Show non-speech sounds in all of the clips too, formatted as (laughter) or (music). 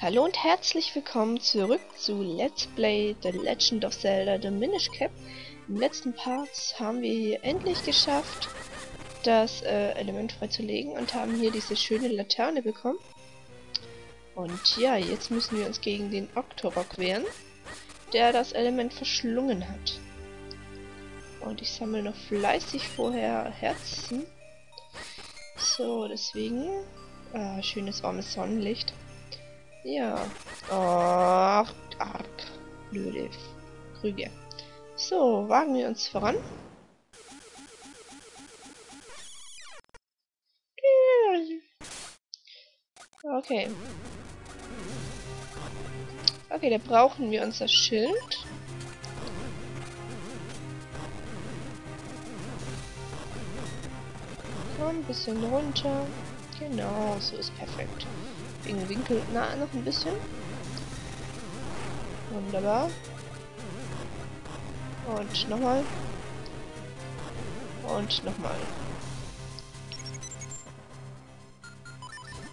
Hallo und herzlich willkommen zurück zu Let's Play The Legend of Zelda The Minish Cap. Im letzten Part haben wir hier endlich geschafft, das äh, Element freizulegen und haben hier diese schöne Laterne bekommen. Und ja, jetzt müssen wir uns gegen den Octorok wehren, der das Element verschlungen hat. Und ich sammle noch fleißig vorher Herzen. So, deswegen... Ah, schönes warmes Sonnenlicht. Ja. Ach, arg. Blöde Krüge. So, wagen wir uns voran. Okay. Okay, da brauchen wir unser Schild. Komm, ein bisschen runter. Genau, so ist perfekt. Wegen Winkel. Na, noch ein bisschen. Wunderbar. Und nochmal. Und nochmal.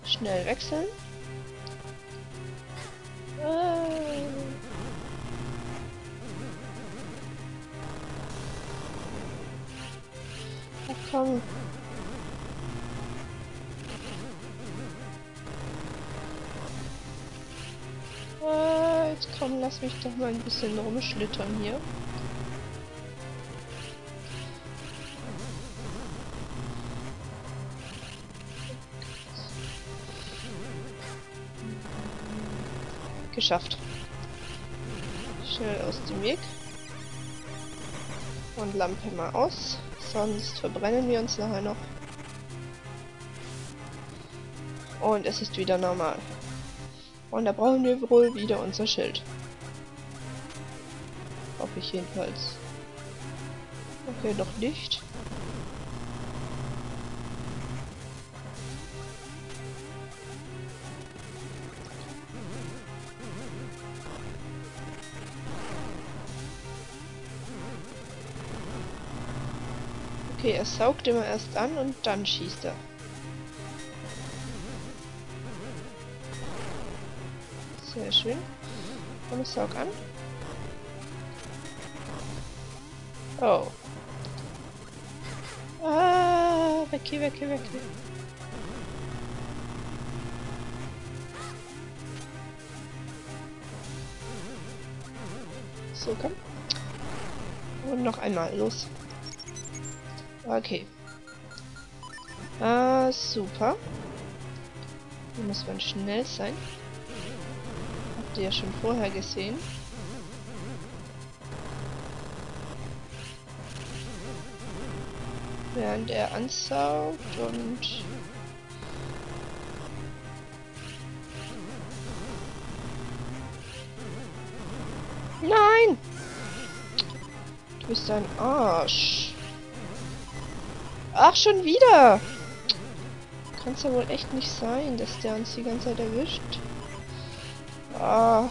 Schnell wechseln. Äh. Ach komm. Lass mich doch mal ein bisschen rumschlittern hier. Geschafft. Schnell aus dem Weg. Und Lampe mal aus. Sonst verbrennen wir uns nachher noch. Und es ist wieder normal. Und da brauchen wir wohl wieder unser Schild. Ich jedenfalls. Okay, noch nicht. Okay, er saugt immer erst an und dann schießt er. Sehr schön. Komm ich saug an. Oh. Ah, weg hier, weg hier, weg hier. So, komm. Und noch einmal, los. Okay. Ah, super. Hier muss man schnell sein habt ihr ja schon vorher gesehen. Während er ansaugt und... Nein! Du bist ein Arsch. Ach, schon wieder! Kann's ja wohl echt nicht sein, dass der uns die ganze Zeit erwischt. Ah.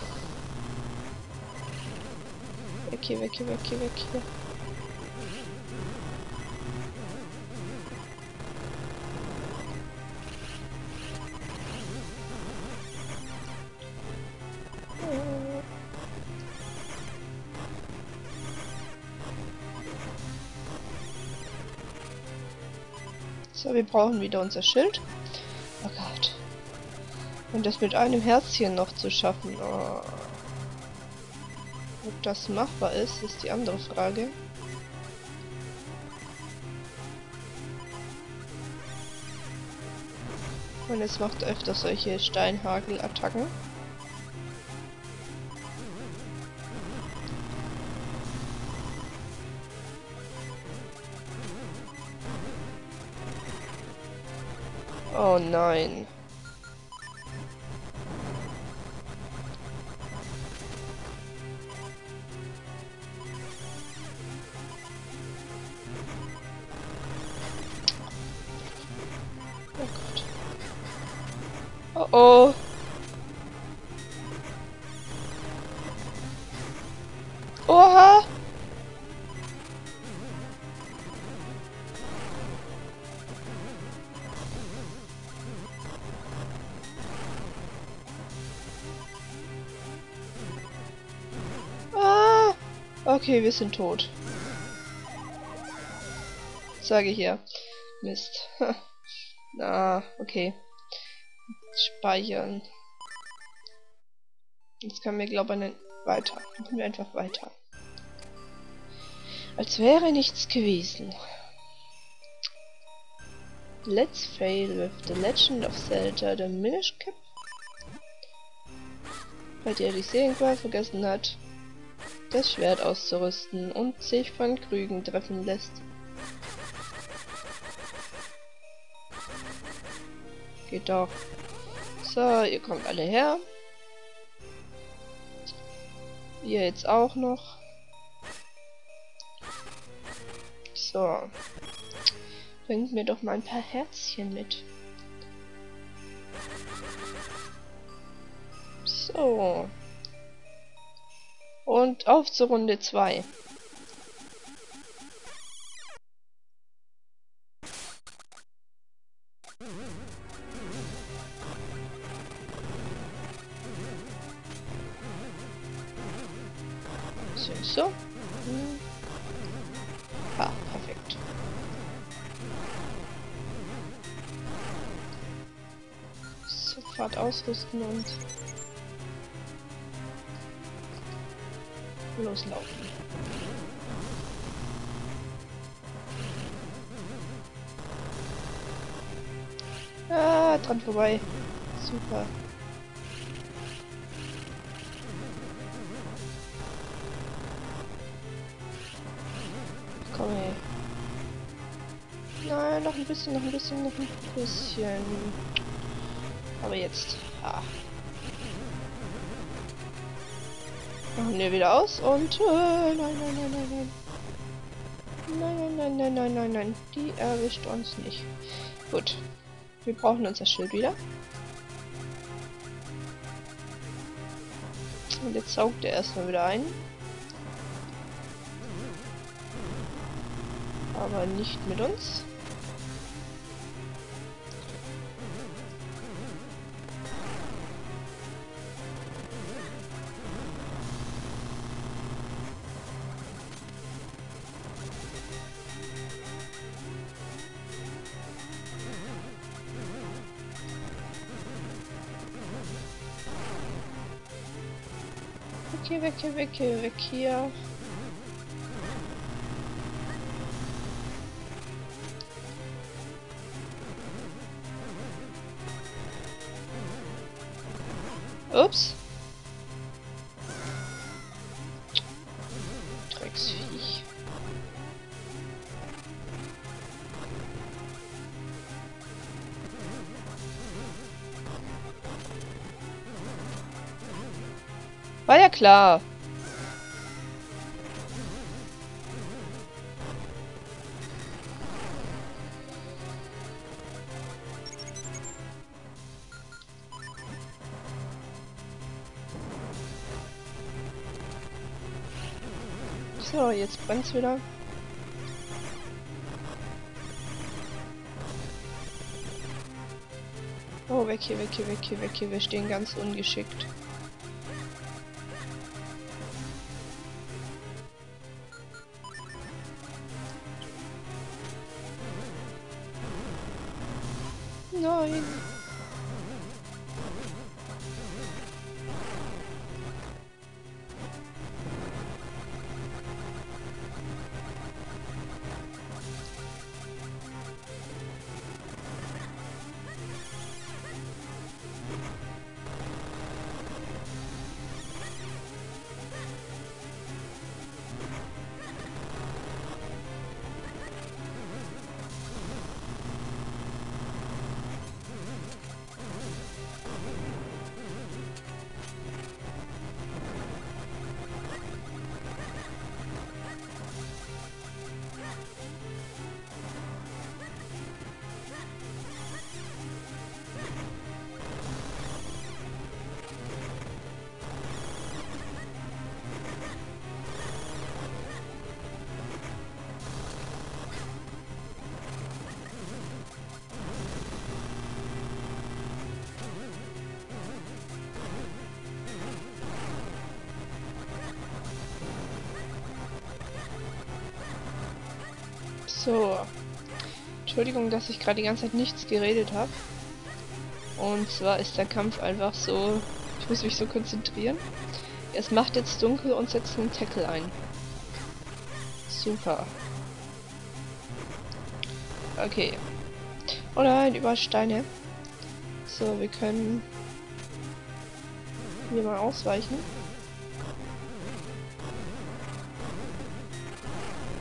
Weg hier, weg hier, weg hier, weg hier. So, wir brauchen wieder unser Schild. Oh Gott. Und das mit einem Herzchen noch zu schaffen. Oh. Ob das machbar ist, ist die andere Frage. Und es macht öfter solche Steinhagel-Attacken. Oh nein. Okay, wir sind tot. Sage ja. Mist. (laughs) Na, okay. Speichern. Jetzt können wir, glaube ich, weiter. Machen wir einfach weiter. Als wäre nichts gewesen. Let's fail with the Legend of Zelda The Minish Cap. Weil der die Serienqual vergessen hat, das Schwert auszurüsten und sich von Krügen treffen lässt. Geht doch. So, ihr kommt alle her. Ihr jetzt auch noch. So. Bringt mir doch mal ein paar Herzchen mit. So. Und auf zur Runde 2. So. Hm. Ah, perfekt. Sofort ausrüsten und loslaufen. Ah, dran vorbei. Super. Komm her. Nein, noch ein bisschen, noch ein bisschen, noch ein bisschen. Aber jetzt. Ah. Machen wir wieder aus und... Äh, nein, nein, nein, nein, nein. Nein, nein, nein, nein, nein, nein. Die erwischt uns nicht. Gut. Wir brauchen unser Schild wieder. Und jetzt saugt er erstmal wieder ein. Aber nicht mit uns. Hier, weg hier, weg hier. Ups. Drecksviech. War ja klar. So, jetzt brennt's wieder. Oh, weg hier, weg hier, weg hier, weg hier. Wir stehen ganz ungeschickt. So. Entschuldigung, dass ich gerade die ganze Zeit nichts geredet habe. Und zwar ist der Kampf einfach so... Ich muss mich so konzentrieren. Es macht jetzt dunkel und setzt einen Tackle ein. Super. Okay. Oh nein, über Steine. So, wir können hier mal ausweichen.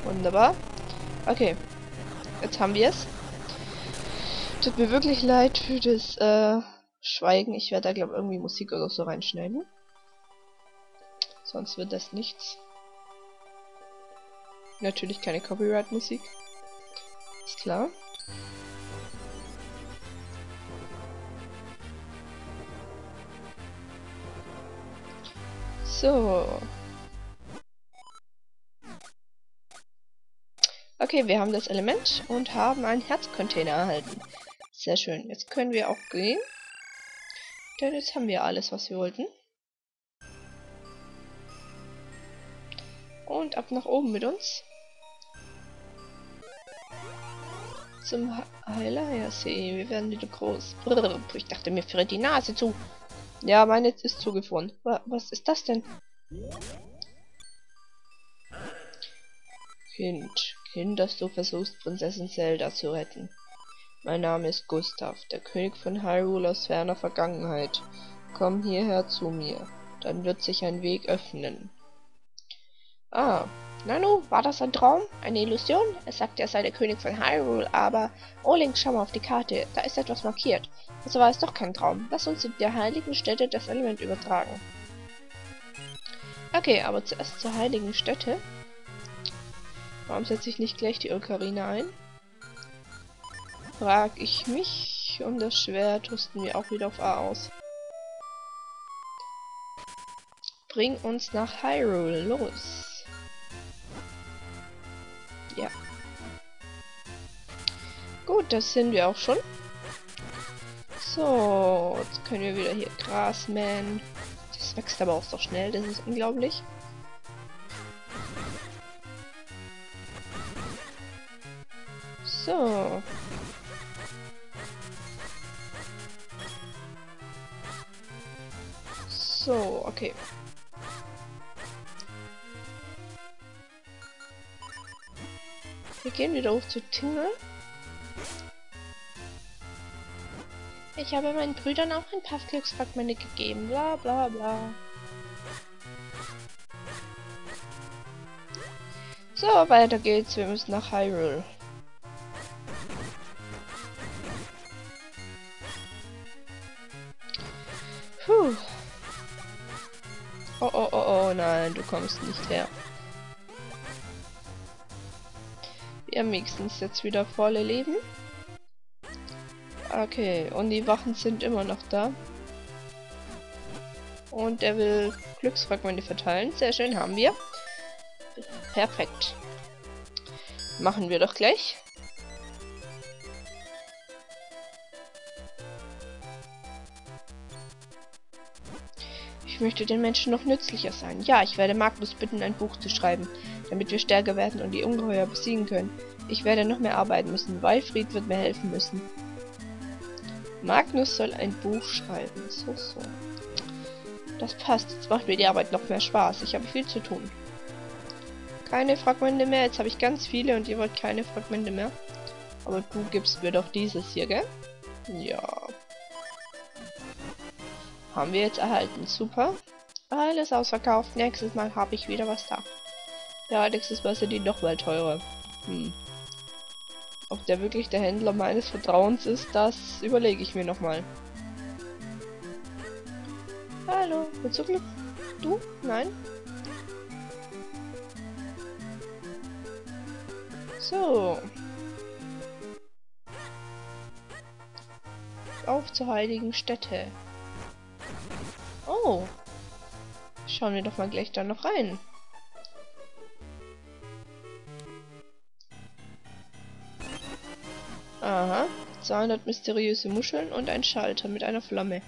Wunderbar. Okay. Jetzt haben wir es. Tut mir wirklich leid für das äh, Schweigen. Ich werde da glaube irgendwie Musik oder so reinschneiden. Sonst wird das nichts. Natürlich keine Copyright-Musik. Ist klar. So. Okay, wir haben das Element und haben einen Herzcontainer erhalten. Sehr schön. Jetzt können wir auch gehen. Denn jetzt haben wir alles, was wir wollten. Und ab nach oben mit uns. Zum Heiler? Ja, sehen. Wir werden wieder groß. Brrr, ich dachte, mir friert die Nase zu. Ja, meine ist zugefroren. Was ist das denn? Kind. Kind, dass du versuchst, Prinzessin Zelda zu retten. Mein Name ist Gustav, der König von Hyrule aus ferner Vergangenheit. Komm hierher zu mir. Dann wird sich ein Weg öffnen. Ah, Nanu, war das ein Traum? Eine Illusion? Er sagte, er sei der König von Hyrule, aber... Oh, Link, schau mal auf die Karte. Da ist etwas markiert. Also war es doch kein Traum. Lass uns in der heiligen Stätte das Element übertragen. Okay, aber zuerst zur heiligen Stätte. Warum setze ich nicht gleich die Okarine ein? Frag ich mich. Und das Schwert rüsten wir auch wieder auf A aus. Bring uns nach Hyrule. Los. Ja. Gut, das sind wir auch schon. So, jetzt können wir wieder hier Grasman. Das wächst aber auch so schnell, das ist unglaublich. So. So, okay. Wir gehen wieder hoch zu Tingle. Ich habe meinen Brüdern auch ein paar Glücksfragmente gegeben. Bla bla bla. So, weiter geht's. Wir müssen nach Hyrule. Oh, oh, oh, nein, du kommst nicht her. Wir haben wenigstens jetzt wieder volle Leben. Okay, und die Wachen sind immer noch da. Und er will Glücksfragmente verteilen. Sehr schön, haben wir. Perfekt. Machen wir doch gleich. Ich möchte den Menschen noch nützlicher sein. Ja, ich werde Magnus bitten, ein Buch zu schreiben damit wir stärker werden und die Ungeheuer besiegen können. Ich werde noch mehr arbeiten müssen. Walfried wird mir helfen müssen. Magnus soll ein Buch schreiben. So, so. Das passt. Jetzt macht mir die Arbeit noch mehr Spaß. Ich habe viel zu tun. Keine Fragmente mehr. Jetzt habe ich ganz viele und ihr wollt keine Fragmente mehr. Aber du gibst mir doch dieses hier, gell? Ja. Haben wir jetzt erhalten. Super. Alles ausverkauft. Nächstes Mal habe ich wieder was da. Ja, nächstes Mal sind die noch mal teurer. Hm. Ob der wirklich der Händler meines Vertrauens ist, das überlege ich mir nochmal. Hallo, willst du Glück? Du? Nein? So. Auf zur heiligen Stätte. Oh. Schauen wir doch mal gleich da noch rein. Aha. 200 mysteriöse Muscheln und ein Schalter mit einer Flamme.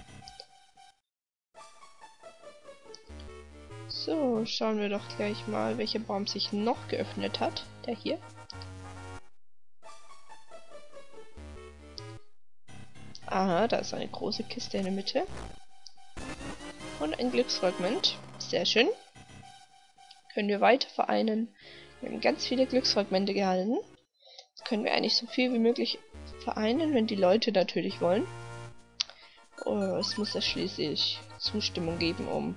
So, schauen wir doch gleich mal, welcher Baum sich noch geöffnet hat. Der hier. Aha, da ist eine große Kiste in der Mitte. Und ein Glücksfragment. Sehr schön. Können wir weiter vereinen. Wir haben ganz viele Glücksfragmente gehalten. Jetzt können wir eigentlich so viel wie möglich vereinen, wenn die Leute natürlich wollen. Oh, es muss ja schließlich Zustimmung geben, um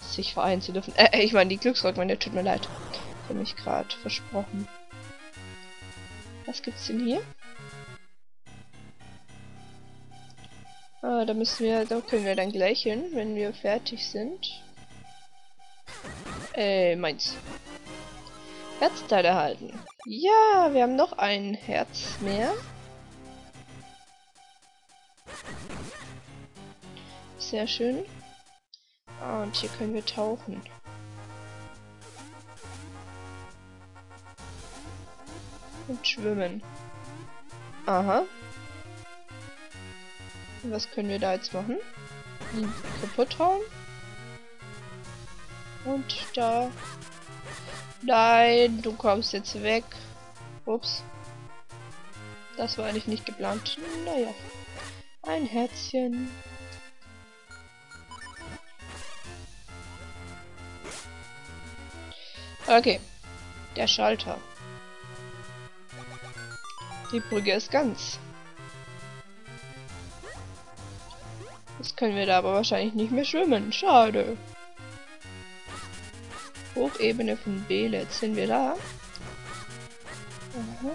sich vereinen zu dürfen. Äh, ich meine, die Glücksfragmente, tut mir leid. Ich habe mich gerade versprochen. Was gibt's denn hier? Ah, da müssen wir, da können wir dann gleich hin, wenn wir fertig sind. Äh, meins. Herzteil erhalten. Ja, wir haben noch ein Herz mehr. Sehr schön. Ah, und hier können wir tauchen. Und schwimmen. Aha. Was können wir da jetzt machen? Ihn kaputt hauen. Und da. Nein, du kommst jetzt weg. Ups. Das war eigentlich nicht geplant. Naja. Ein Herzchen. Okay. Der Schalter. Die Brücke ist ganz. Jetzt können wir da aber wahrscheinlich nicht mehr schwimmen. Schade. Hochebene von Belitz. Sind wir da? Aha.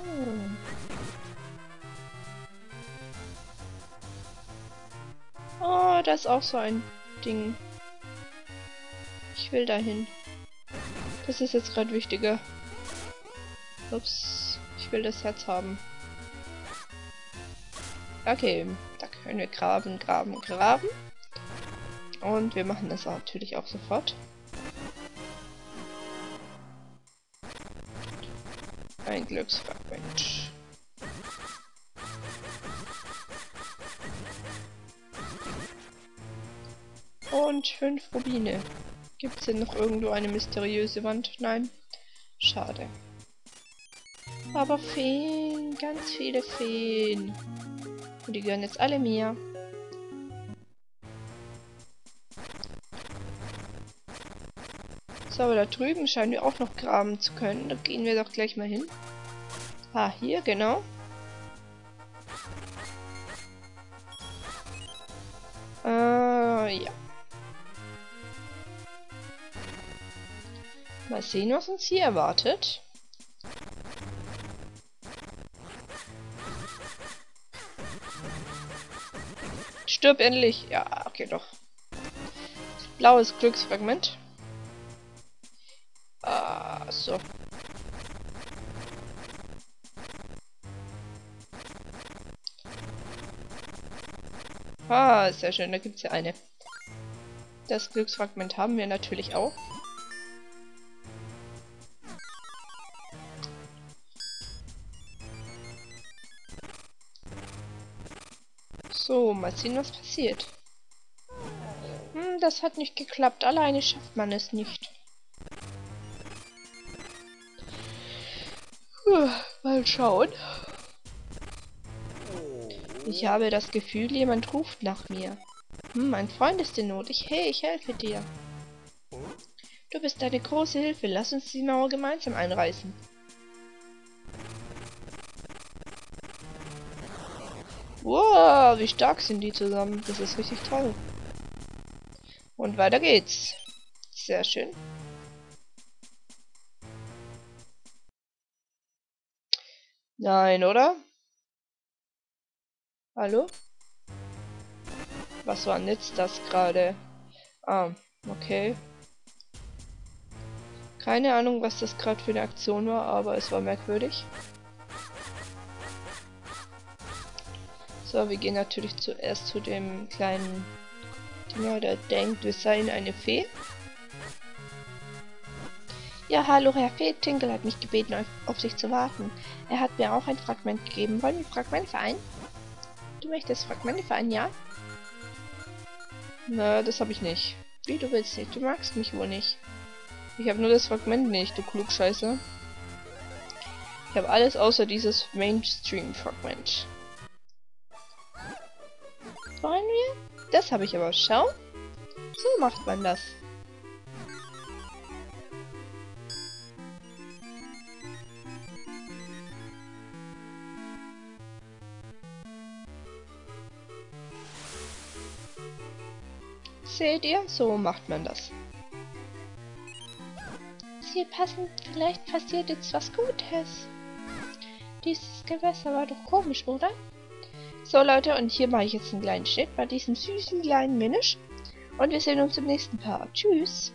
Oh, da ist auch so ein Ding. Ich will dahin. Das ist jetzt gerade wichtiger. Ups. Ich will das Herz haben. Okay, können wir graben, graben, graben. Und wir machen das natürlich auch sofort. Ein Glücksfragment. Und fünf Rubine. Gibt es denn noch irgendwo eine mysteriöse Wand? Nein. Schade. Aber Feen, ganz viele Feen. Und die gehören jetzt alle mir. So, aber da drüben scheinen wir auch noch graben zu können. Da gehen wir doch gleich mal hin. Ah, hier, genau. Äh, ja. Mal sehen, was uns hier erwartet. Stirb endlich. Ja, okay, doch. Blaues Glücksfragment. Ah, so. Ah, sehr schön, da gibt es ja eine. Das Glücksfragment haben wir natürlich auch. Mal sehen, was passiert. Hm, das hat nicht geklappt. Alleine schafft man es nicht. Puh, mal schauen. Ich habe das Gefühl, jemand ruft nach mir. Hm, mein Freund ist in Not. Ich, hey, ich helfe dir. Du bist eine große Hilfe. Lass uns die Mauer gemeinsam einreißen. Wow, wie stark sind die zusammen. Das ist richtig toll. Und weiter geht's. Sehr schön. Nein, oder? Hallo? Was war denn jetzt das gerade? Ah, okay. Keine Ahnung, was das gerade für eine Aktion war, aber es war merkwürdig. So, wir gehen natürlich zuerst zu dem kleinen Dinger, der denkt, wir seien eine Fee. Ja, hallo, Herr Fee. Tingle hat mich gebeten, auf, auf sich zu warten. Er hat mir auch ein Fragment gegeben. Wollen wir Fragmente vereinen? Du möchtest Fragmente vereinen, ja? Na, das habe ich nicht. Wie, du willst nicht? Du magst mich wohl nicht. Ich habe nur das Fragment nicht, du Klugscheiße. Ich habe alles außer dieses Mainstream-Fragment. Wollen wir? Das habe ich aber. Schau. So macht man das. Seht ihr? So macht man das. Sie passen, vielleicht passiert jetzt was Gutes. Dieses Gewässer war doch komisch, oder? So Leute, und hier mache ich jetzt einen kleinen Schnitt bei diesem süßen kleinen Minisch. Und wir sehen uns im nächsten Part. Tschüss!